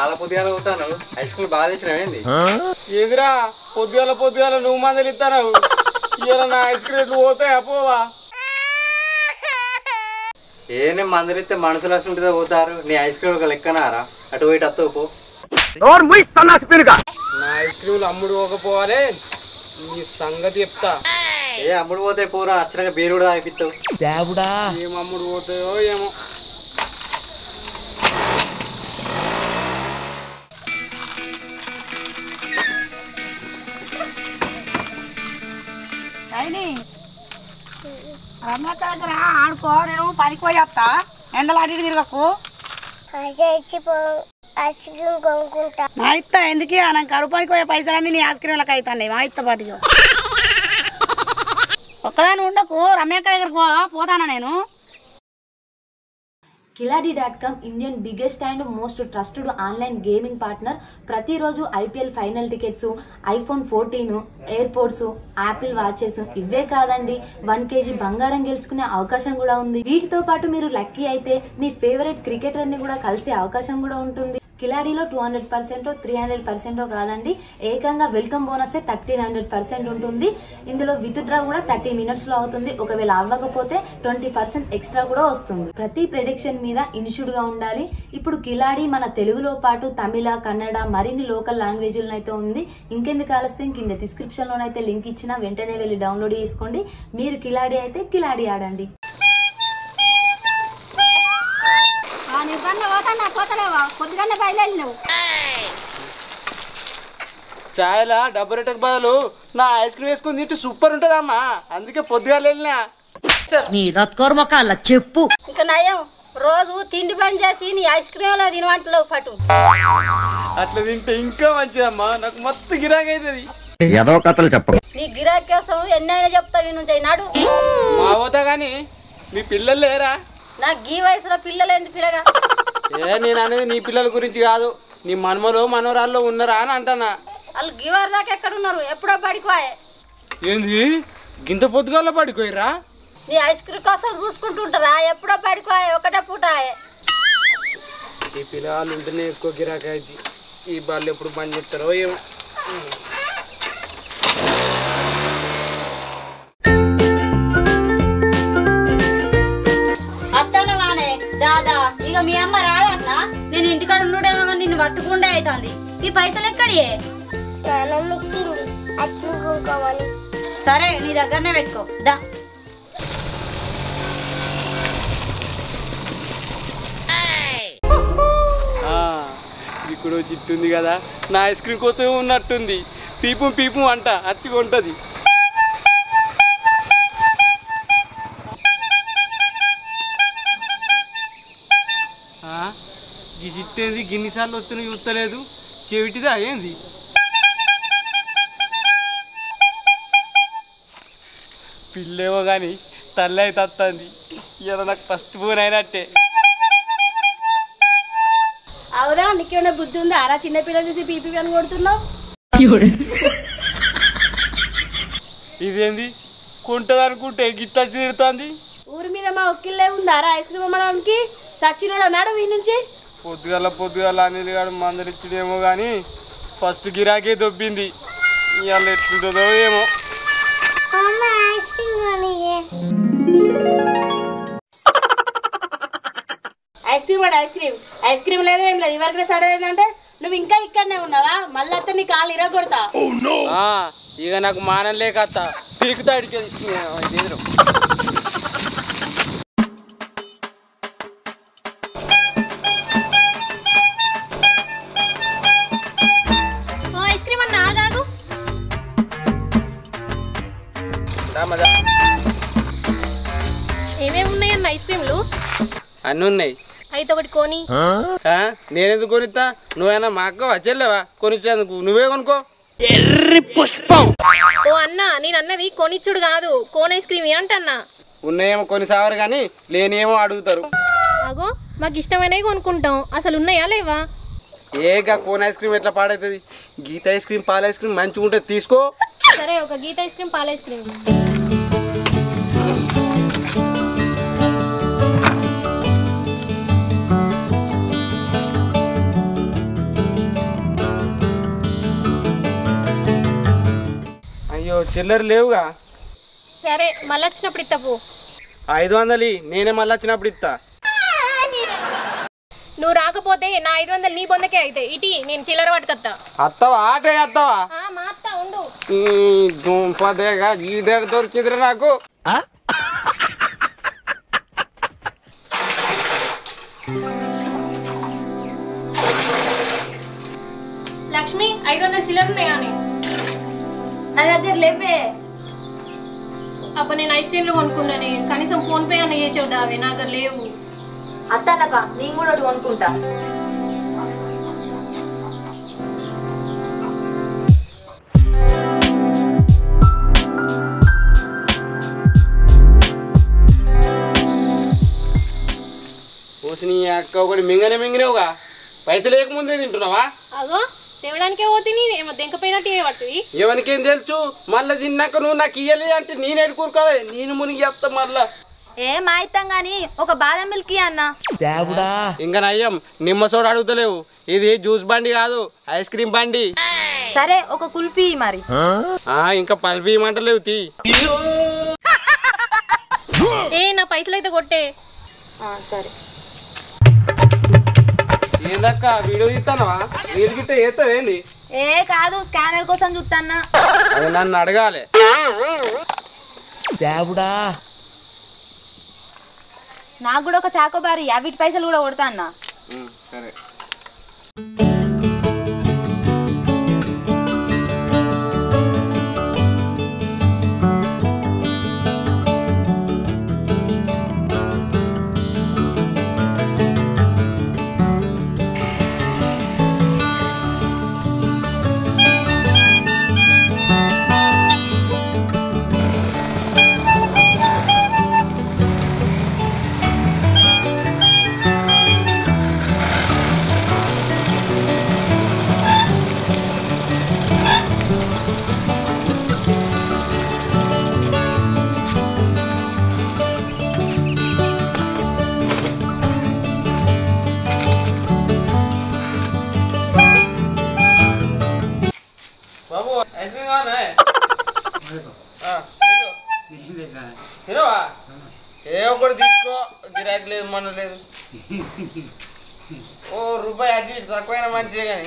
ఆల పొద్దుగాల పోతాను హై స్కూల్ బాగా తెచ్చినావేంది ఏందిరా? పొద్దుగాల పొద్దుగాల నువ్వు మందలు ఇస్తాను ఇవాళ నా ఐస్ క్రీమ్ పోతాయా? పోవా. ఏ నేను మందలిస్తే మనసు లక్ష్మి ఉంటుందో పోతారు? నీ ఐస్ క్రీమ్ ఒక లెక్కనారా? అటు పోయి అత్తు పో. నా ఐస్ క్రీమ్లు అమ్ముడు పోకపోవాలి. నీ సంగతి చెప్తా. ఏ అమ్ముడు పోతే పోరా అచ్చనగా బీరు కూడా తాగిపిస్తావు ఏం అమ్ముడు పోతాయో ఏమో. రమ్యక్క దగ్గర ఆడుకో నేను పనికి పోయి వస్తా. ఎండలు అడిగి తిరగకు. కొనుక్కుంటా. మా ఇత్త ఎందుకు నాకు కరువు పనికి పోయే పైసలన్నీ నీ ఐస్ క్రీమ్లకు అవుతాయి మా ఇత్త పాటిగా ఒక్కదాని ఉండకు రమ్యక్క దగ్గరకు పోతానా నేను? Khiladi dot com Indian biggest and most trusted online gaming partner ప్రతిరోజు IPL final tickets iPhone fourteen AirPods Apple watches ఇవే కాదండి. వన్ కేజీ బంగారం గెలుచుకునే అవకాశం కూడా ఉంది. వీటితో పాటు మీరు లక్కీ అయితే మీ ఫేవరెట్ క్రికెటర్ని కూడా కలిసే అవకాశం కూడా ఉంటుంది. కిలాడీలో two hundred percent three hundred percent కాదండి. ఏకంగా welcome bonus thirteen hundred percent ఉంటుంది. ఇందులో విత్ డ్రా కూడా థర్టీ మినిట్స్లో అవుతుంది. ఒకవేళ అవ్వకపోతే ట్వంటీ పర్సెంట్ ఎక్స్ట్రా కూడా వస్తుంది. ప్రతి ప్రెడిక్షన్ మీద ఇన్షూర్డ్గా ఉండాలి. ఇప్పుడు కిలాడి మన తెలుగులో పాటు తమిళ కన్నడ మరిన్ని లోకల్ లాంగ్వేజ్లను అయితే ఉంది. ఇంకెందుకు ఆలస్యం? కింద డిస్క్రిప్షన్ లోనైతే లింక్ ఇచ్చిన వెంటనే వెళ్ళి డౌన్లోడ్ చేసుకోండి. మీరు కిలాడి అయితే కిలాడి ఆడండి. నిర్బంధం పోతానా పోతలేవా. పొద్దుగానే బయలుదేరినావు. చాయ్లా డబ్బు రేటకు బదులు నా ఐస్ క్రీమ్ వేసుకుని తింటే సూపర్ ఉంటుందమ్మా. అందుకే పొద్దుగాల వెళ్ళినా. నీ రత్కోర్ మొక్కల చెప్పు. ఇక నయం రోజు తిండి బంద్ చేసి నీ ఐస్ క్రీమ్లో తినవంటలేవు పట్టు అట్లా తింటే ఇంకా మంచిదమ్మా. నాకు మొత్తం గిరాకీ అవుతుంది ఏదో కథలు నీ గిరాకీ కోసం ఎన్నైనా చెప్తావు నువ్వు నాడు. మా పోతా కానీ మీ పిల్లలు లేరా? నా గీ వయసులో పిల్లలు ఎందుకు పిల్లగా ఏ నేను అనేది నీ పిల్లల గురించి కాదు. నీ మనమలో మనవరాల్లో ఉన్నారా అని అంటానా? వాళ్ళు గివర్ దాకా ఎక్కడ ఉన్నారు ఎప్పుడో పడిపోయే ఏంది? గింత పొద్దుగాల పడిపోయిరా నీ ఐస్ క్రీమ్ కోసం చూసుకుంటుంటారా? ఎప్పుడో పడిపోయే ఒకటే పూటాయే ఈ పిల్లలు ఉంటేనే ఎక్కువ గిరాకీ ఈ బాళ్ళు ఎప్పుడు పని చేస్తారో ఏమో. మీ అమ్మ రాదన్నా నేను ఇంటికాడ ఉండడేమో నిన్ను పట్టుకుండే అవుతుంది. ఈ పైసలు ఎక్కడియే? ఇచ్చింది సరే నీ దగ్గరనే పెట్టుకో. దా. ఆ, ఇక్కడ చిట్టు ఉంది కదా. నా ఐస్ క్రీమ్ కోసం ఉన్నట్టుంది. పీపు పీపు అంట అత్తిగా ఉంటుంది. ఏంది గిన్నిసార్లు వస్తున్నా చూస్తలేదు. చెవిటిదా ఏంది? పిల్లేమో కానీ తల్లి అయితే వస్తుంది ఇలా నాకు ఫస్ట్ ఫోన్ అయినట్టే. అవురా నీకేమైనా బుద్ధి ఉందా? అరా చిన్నపిల్లలు చూసి పీపీ అని కొడుతున్నావు? ఇదేంది? కొంటది అనుకుంటే గిట్లా తిడుతుంది. ఊరి మీద మా ఒక్కిల్లే ఉందారా ఐస్ క్రీమ్ అమ్మడానికి? సచ్చినాడు నాడు వీ నుంచి? పొద్దుగల పొద్దుగల అనిల్ గారు మందరిచ్చుడేమో కానీ ఫస్ట్ గిరాకే దొబ్బింది. ఇవాళ ఎట్లుంటుందో ఏమో. అమ్మ ice cream కొనియే ice cream ice cream. Ice cream లేదు ఏం లేదు. ఇవరకు సడన్ ఏంటంటే నువ్వు ఇంకా ఇక్కడనే ఉన్నావా? మళ్ళీ అత్త నీ కాలు ఇరగొడతా. ఆ, ఇక నాకు మానం లేక అత్త పీకుతా అన్నీ ఉన్నాయి అయితే ఒకటి కొని. ఆ, నేనెందుకు కొనిస్తా నువ్వైనా మా అక్క వచ్చేలేవా కొనిచ్చేందుకు. నువ్వే కొనుక్కో. ఓ అన్న నేను అన్నది కొనిచ్చుడు కాదు. కోన్ ఐస్ క్రీమ్ అంటన్నా ఉన్నాయేమో కొని సావరు కానీ లేనియేమో అడుగుతారు. అగో మాకు ఇష్టమైనవి కొనుక్కుంటాం. అసలు ఉన్నాయా లేవా? ఏగా కోన్ ఐస్ క్రీమ్ ఎట్లా పాడవుతుంది గీత ఐస్ క్రీమ్ పాల ఐస్ క్రీమ్ మంచిగా ఉంటుంది తీసుకో. సరే ఒక గీత ఐస్ క్రీమ్ పాల ఐస్ క్రీమ్. చిల్లర లేవుగా? సరే మళ్ళీ వచ్చినప్పుడు ఇత్తపు ఐదు వందలు నేనే మళ్ళీ వచ్చినప్పుడు ఇస్తా నువ్వు రాకపోతే నా ఐదు వందలు నీ బొందకే అయితే ఇటీ నేను చిల్లర పట్టుకొత్తా. అత్తవా? ఆటే అత్తవా? ఆ, మా అత్త ఉండు. ఈ దుంపదేగా గీదేడ దొరికిందిరా నాకు. లక్ష్మి ఐదు వందలు చిల్లర ఉన్నాయా అని. నా దగ్గర లేవే అప్పుడు నేను ఐస్ క్రీమ్లు కొనుక్కున్నానే. కనీసం ఫోన్ పే అన్న చేసేవు దావే నా దగ్గర లేవు. అత్తానప్ప నేను కూడా ఒకటి కొనుక్కుంటా. నీ అక్క ఒకటి మింగనే మింగినవుగా. పైసలు లేకముందే తింటున్నావా? అగో తేవడానికే పోతుంది ఏమో దెంకపోయినట్టు ఏ పడుతుంది? ఎవరికేం తెలుసు? మళ్ళీ తిన్నాక నువ్వు నాకు ఇయ్యలే అంటే నేను ఎడుకూరు కదా నేను మునిగి చేస్తా మళ్ళా. ఏ మా ఇత్తం గాని ఒక బాదం మిల్క్ అన్న. ఇంకా నయ్యం నిమ్మ సోడా అడుగుతలేవు. ఇది జ్యూస్ బండి కాదు ఐస్ క్రీమ్ బండి. సరే ఒక కుల్ఫీ మరి. ఆ? ఇంకా పల్పి ఇమ్మంటలేవు తీ. ఏ నా పైసలు అయితే కొట్టే. ఆ, సరే. వీడియో తీస్తానవా? వీలు గిట్ట చేస్తావేంది ఏ కాదు స్కానర్ కోసం చూస్తాన్నా అది నన్ను అడగాలి. నాకు కూడా ఒక చాకోబారి అవిటి పైసలు కూడా కొడతా అన్న. సరే. లేదు మన లేదు. ఓ రూపాయి అటు ఇటు తక్కువైనా మంచిదే కానీ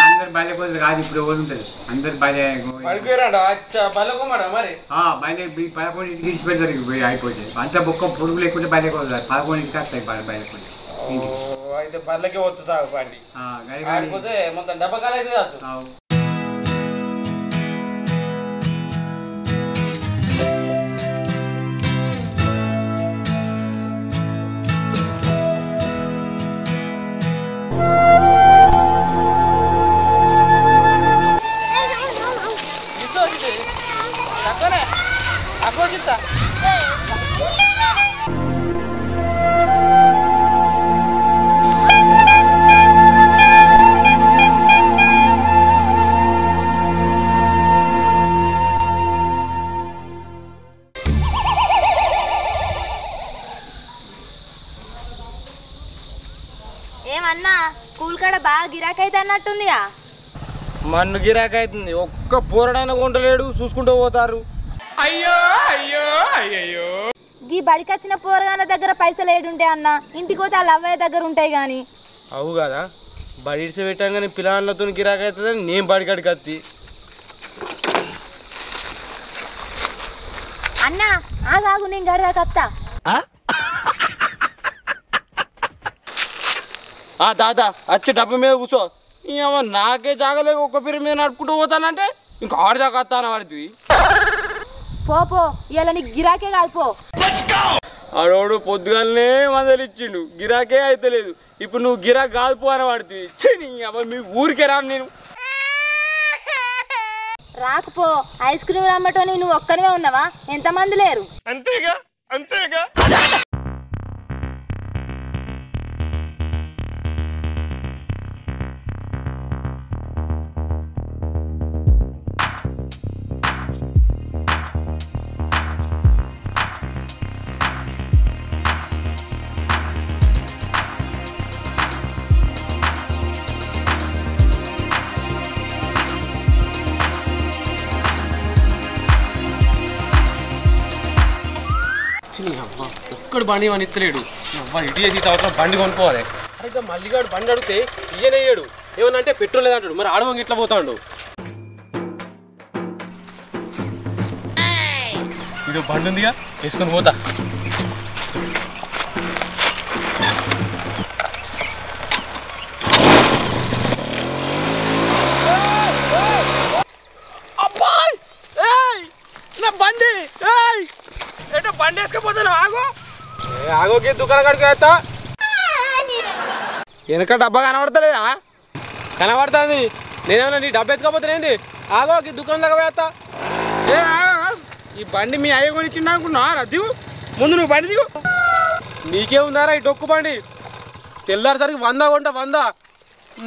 అందరు బయట పోతుంది కాదు ఇప్పుడు ఎవరు ఉంటుంది అందరు బయట పడిపోయారా అచ్చా పల్లకొమ్మడా మరి? బయట పదకొండు ఇంటికి ఇడిచి పెడతారు అయిపోతుంది అంత బొక్క పొడుగు లేకుంటే బయటకు వస్తారు పదకొండు ఇంటికి వస్తాయి బయటకు ఓ, అయితే పర్లకే వస్తుందా బండి గడి ఆడిపోతే మొత్తం డబ్బకాలు అయితే ఏమన్నా స్కూల్ కాడ బాగా గిరాకైతే అన్నట్టుందిగా? మన్ను గిరాక్ అవుతుంది ఒక్క పూరడైనా కొంటలేడు చూసుకుంటూ పోతారు. గీ బడికొచ్చిన పోరగాన దగ్గర పైసలు ఏడుంటే అన్న? ఇంటికి పోతే వాళ్ళ అవ్వయ్య దగ్గర ఉంటాయి గాని. అవు కదా బడి ఇడిచి పెట్టంగానే పిల్లలతో గిరాక్ అవుతుంది నేను బడికాడికి వత్తి. అన్న ఆగాగు నేను గడిదాకా వస్తా ఆ? తాత వచ్చి డబ్బు మీద కూర్చో ఏమో నాకే జాగలేక ఒక్క పేరు మీద నడుపుకుంటూ పోతానంటే ఇంకా ఆడదాకా వస్తాను వాడిది. పో పో. ఇలా నీకు గిరాకే కాదు పో. ఆడోడు పొద్దుగాలనే మందలు ఇచ్చిండు గిరాకే అయితే లేదు ఇప్పుడు నువ్వు గిరాక్ కాదు పో అని వాడితే నీ అవ్వ మీ ఊరికే రాను నేను. రాకపో ఐస్ క్రీమ్ అమ్మటోని నువ్వు ఒక్కనివే ఉన్నావా? ఎంతమంది లేరు? అంతేగా? అంతేగా? బండి అని ఇస్తలేడు ఇటు చేసి ఈ సంవత్సరం బండి కొనుక్కోవాలి. అరే ఇక మల్లిగాడు బండి అడిగితే ఇయ్యనేయ్యాడు. ఏమన్నా అంటే పెట్రోల్ లేదంటాడు. మరి ఆడవంగి ఇట్లా పోతాడు? ఇది బండి ఉందిగా వేసుకొని పోతా. ఆగోకి దుకాణం కాడికి వేస్తా వెనక డబ్బా కనబడతలేదా? కనబడుతుంది. నేనేమన్నా నీ డబ్బా ఎత్తుకపోతానేంది ఆగోకి దుకాణం దాకా వేస్తా. ఈ బండి మీ అయ్య కొనిచ్చిండు అనుకున్నా రద్దు? ముందు నువ్వు బండి దిగు. నీకే ఉందారా ఈ డొక్కు బండి? తెల్లారిసరికి వంద కొంట వంద.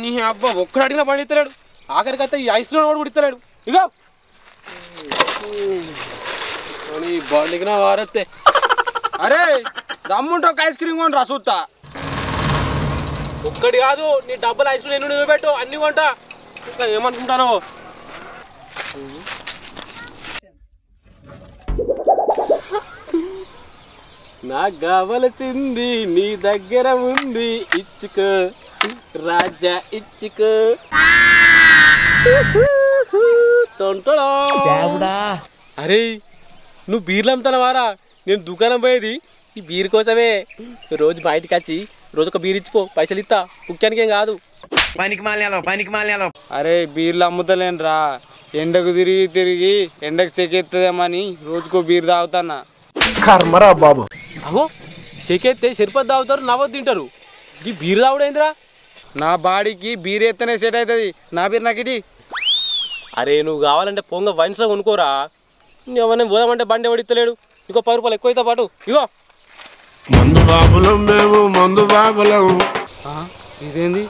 నీ అబ్బా ఒక్కడు అడిగిన బండి ఇస్తలేడు ఆఖరికి అయితే ఈ ఐస్లో కూడా ఇస్తలేడు ఇగో. బండికి నా వారత్తే. అరే దమ్ముంటే ఒక ఐస్ క్రీమ్ కొని రసూత్తా ఒక్కటి కాదు నీ డబ్బులు ఐస్ క్రీమ్ ఎన్ని పెట్టు అన్ని కొంటా. ఇంకా ఏమనుకుంటానో. నాకు కావలసింది నీ దగ్గర ఉంది ఇచ్చుకో రాజా ఇచ్చుకో. తొంటడా అరే నువ్వు బీర్లు అమ్ముతానవారా నేను దుకాణం పోయేది ఈ బీర్ కోసమే. రోజు బయటికి వచ్చి రోజు ఒక బీర్ ఇచ్చిపో పైసలు ఇస్తా ముఖ్యానికి ఏం కాదు. పనికి మాలినాలో పనికి మాలినాలో అరే బీర్లు అమ్ముతలేనురా. ఎండకు తిరిగి తిరిగి ఎండకు చెకెత్తదేమని రోజుకో బీర్ తాగుతానా కర్మరా బాబు. అగో చెకెత్తే సరిపతి తాగుతారు నవ్వదు తింటారు. ఈ బీర్ తాగుడైందిరా నా బాడీకి బీర్ ఎత్తనే సెట్ అవుతుంది నా బీర్ నాకు ఇటీ అరే నువ్వు కావాలంటే పొంగ వైన్స్లో కొనుక్కోరా. ఏమన్నా పోదామంటే బండి ఎవడిత్తలేడు ఇంకో పది రూపాయలు ఎక్కువ అయితే పాటు. ఇగో. మందు బాబులం మేము మందు బాబులం. ఆ, ఇదేంది?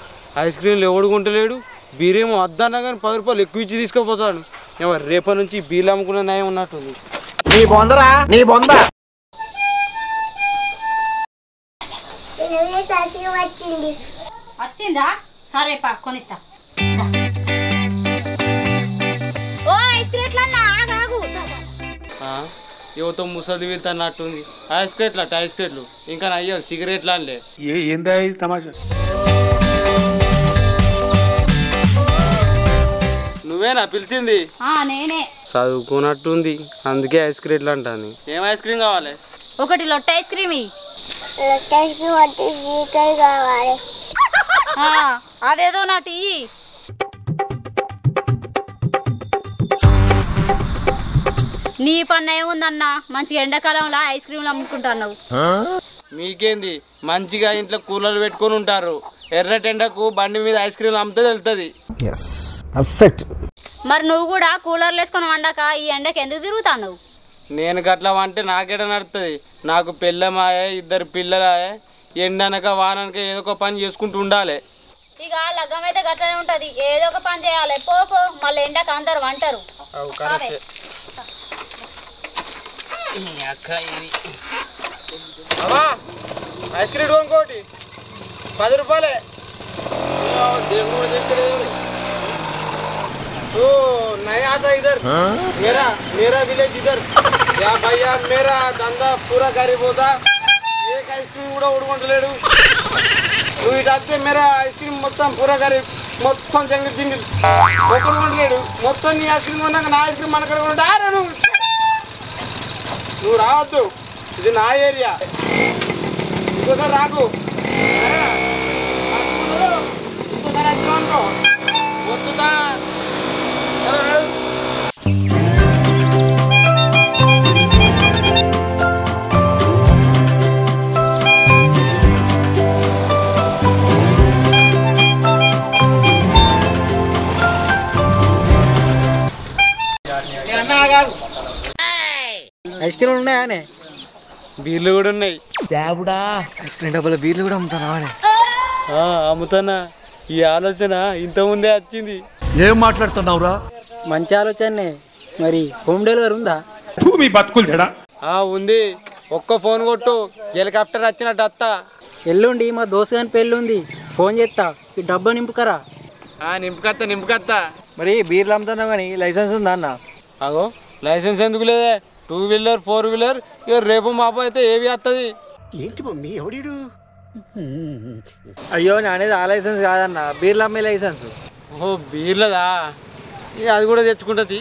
ఐస్ క్రీమ్లు ఎవడు కొంటలేడు? బీరేమో వద్దన్నా కానీ పది రూపాయలు ఎక్కువ ఇచ్చి తీసుకుపోతాను ఏమో రేపటి నుంచి బీర్లు అమ్ముకునే నయం ఉన్నట్టుంది. నీ బొందరా? నీ బొంద. వచ్చింది? వచ్చిందా సరే పా కొనిస్తా ఓ ఐస్ క్రీమ్ ఎట్లా ఆగు. ఆగు యువత ముసలి వెళ్తున్నట్టుంది? ఐస్ క్రేట్లు అట్ట ఐస్ క్రేట్లు ఇంకా అయ్యో సిగరెట్లు అనలే. ఏందా తమాషా? నువ్వేనా పిలిచింది? ఆ నేనే. చదువుకున్నట్టుంది అందుకే ఐస్ క్రీట్లు అంటాను ఏం ఐస్ క్రీమ్ కావాలి? ఒకటి లొట్ట ఐస్ క్రీమ్ కావాలి. అదేదో నా టీ. నీ పన్ను ఏముందన్నా మంచిగా ఎండాకాలంలో ఐస్ క్రీమ్లు అమ్ముకుంటున్నావు. మీకేంది? మంచిగా ఇంట్లో కూలర్లు పెట్టుకొని ఉంటారు. ఎర్రటెండకు బండి మీద ఐస్ క్రీమ్ అమ్మితే పర్ఫెక్ట్ మరి నువ్వు కూడా కూలర్లు వేసుకొని వండక ఈ ఎండకి ఎందుకు తిరుగుతావు నేను గట్లా అంటే నాకేడ నడుతుంది నాకు పెళ్ళమాయే ఇద్దరు పిల్లలాయే ఎండనక వాననక ఏదో ఒక పని చేసుకుంటూ ఉండాలి. ఇక లగ్గం అయితే గట్లనే ఉంటది. ఏదో ఒక పని చేయాలి. పో పో. మళ్ళీ ఎండకు అందరు వంటారు. కరెక్టే. అమ్మా ఐస్ క్రీమ్ ఇంకోటి పది రూపాయలే ఏ, దేవుడు కూడా తెచ్చాడు. ओ नहीं आता इधर मेरा मेरा विलेज इधर या भैया मेरा धंधा पूरा गरीब होता एक ఐస్ క్రీమ్ కూడా ఉడుకుంటలేడు నువ్వు ఇటు వస్తే మేరా ఐస్ క్రీమ్ మొత్తం పూరా గరీబ్ మొత్తం జంగిల్ జింగిల్ ఒకరు ఉండలేడు మొత్తం నీ ఐస్ క్రీమ్ ఉన్నాక నా ఐస్ క్రీమ్ మన కడ ఉంటా నువ్వు రావద్దు ఇది నా ఏరియా ఇంకొకరు రాకు సరేనా? ఇంకొకరు వచ్చినావు బీర్లు కూడా ఉన్నాయి. ఐస్ క్రీమ్ డబ్బులు బీర్లు కూడా అమ్ముతానా ఆ, అమ్ముతానా. ఈ ఆలోచన ఇంతకుముందే వచ్చింది. ఏం మాట్లాడుతున్నావురా? మంచి ఆలోచనే మరి హోమ్ డెలివరీ ఉందా? మీ బతుకులు ఆ ఉంది. ఒక్క ఫోన్ కొట్టు. హెలికాప్టర్ వచ్చినట్టు అత్తా. ఎల్లుండి మా దోస్త్ గాని పెళ్ళి ఉంది ఫోన్ చేస్తా ఈ డబ్బా నింపుకరా. ఆ నింపుకత్తా నింపుకత్తా. మరి బీర్లు అమ్ముతున్నావు కానీ లైసెన్స్ ఉందా అన్న? అగో లైసెన్స్ ఎందుకు లేదే? టూ వీలర్ ఫోర్ వీలర్ ఇక రేపు మాపు అయితే ఏవి వస్తుంది ఏంటి మమ్మీ ఎవడీడు? అయ్యో నానేది ఆ లైసెన్స్ కాదన్న బీర్లు అమ్మే లైసెన్స్. ఓ బీర్లదా? ఇక అది కూడా తెచ్చుకుంటుంది.